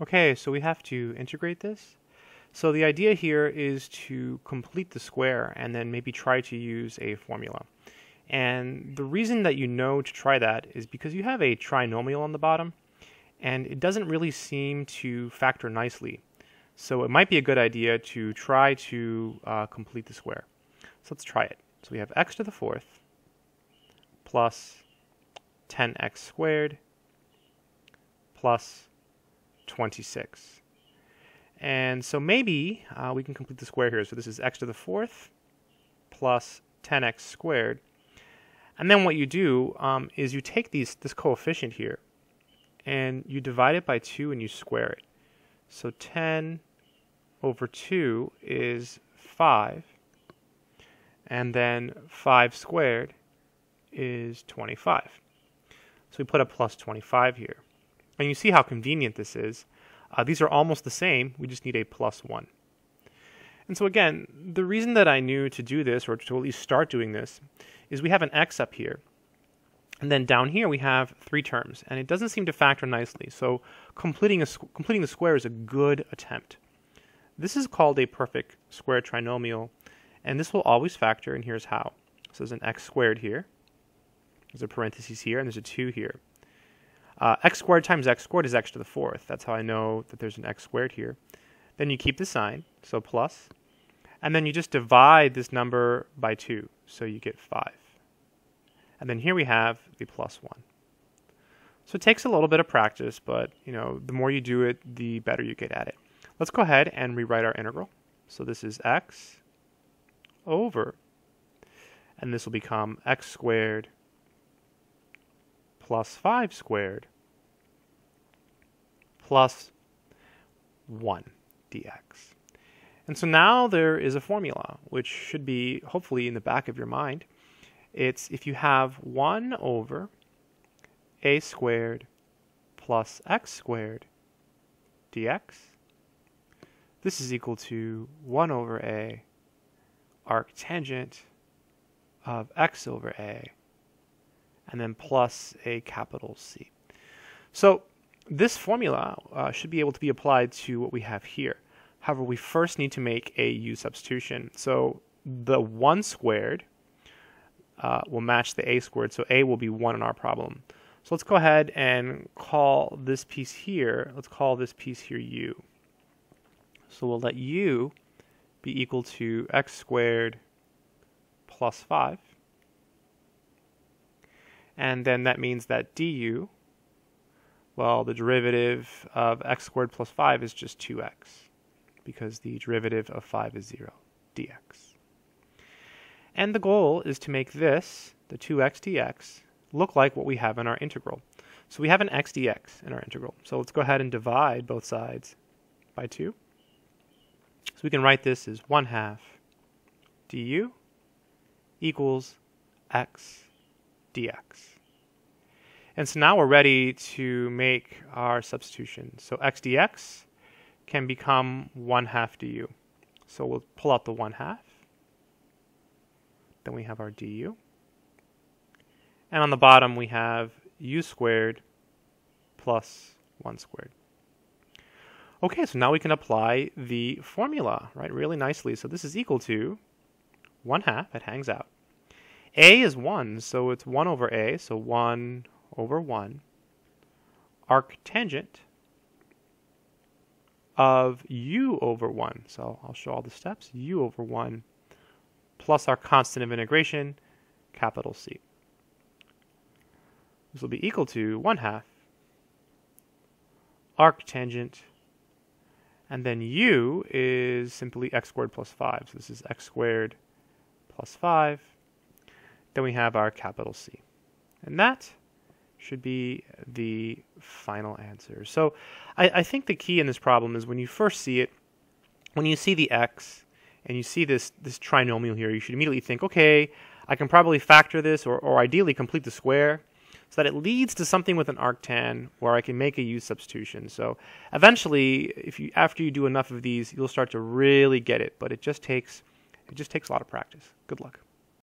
Okay, so we have to integrate this. So the idea here is to complete the square and then maybe try to use a formula. And the reason that you know to try that is because you have a trinomial on the bottom and it doesn't really seem to factor nicely. So it might be a good idea to try to uh, complete the square. So let's try it. So we have x to the fourth plus 10x squared plus 26. And so maybe uh, we can complete the square here. So this is x to the fourth plus 10x squared. And then what you do um, is you take these this coefficient here and you divide it by 2 and you square it. So 10 over 2 is 5. And then 5 squared is 25. So we put a plus 25 here. And you see how convenient this is. Uh, these are almost the same, we just need a plus 1. And so again, the reason that I knew to do this, or to at least start doing this, is we have an x up here. And then down here we have three terms, and it doesn't seem to factor nicely. So completing, a, completing the square is a good attempt. This is called a perfect square trinomial, and this will always factor, and here's how. So there's an x squared here, there's a parenthesis here, and there's a 2 here. Uh, x squared times x squared is x to the fourth. That's how I know that there's an x squared here. Then you keep the sign, so plus, and then you just divide this number by 2, so you get 5. And then here we have the plus 1. So it takes a little bit of practice, but you know, the more you do it, the better you get at it. Let's go ahead and rewrite our integral. So this is x over, and this will become x squared plus 5 squared plus 1 dx. And so now there is a formula, which should be hopefully in the back of your mind. It's if you have 1 over a squared plus x squared dx, this is equal to 1 over a arctangent of x over a and then plus a capital C. So this formula uh, should be able to be applied to what we have here. However, we first need to make a u substitution. So the 1 squared uh, will match the a squared, so a will be 1 in our problem. So let's go ahead and call this piece here, let's call this piece here u. So we'll let u be equal to x squared plus 5 and then that means that du, well, the derivative of x squared plus 5 is just 2x, because the derivative of 5 is 0, dx. And the goal is to make this, the 2x dx, look like what we have in our integral. So we have an x dx in our integral. So let's go ahead and divide both sides by 2. So we can write this as 1 half du equals x dx. And so now we're ready to make our substitution. So x dx can become 1 half du. So we'll pull out the 1 half. Then we have our du. And on the bottom we have u squared plus 1 squared. Okay, so now we can apply the formula, right, really nicely. So this is equal to 1 half, it hangs out, a is 1, so it's 1 over a, so 1 over 1, arctangent of u over 1. So I'll show all the steps. u over 1 plus our constant of integration, capital C. This will be equal to 1 half arctangent, and then u is simply x squared plus 5. So this is x squared plus 5 then we have our capital C. And that should be the final answer. So I, I, think the key in this problem is when you first see it, when you see the x and you see this, this trinomial here, you should immediately think, okay, I can probably factor this or, or ideally complete the square so that it leads to something with an arctan where I can make a u substitution. So eventually, if you after you do enough of these, you'll start to really get it, but it just takes it just takes a lot of practice. Good luck.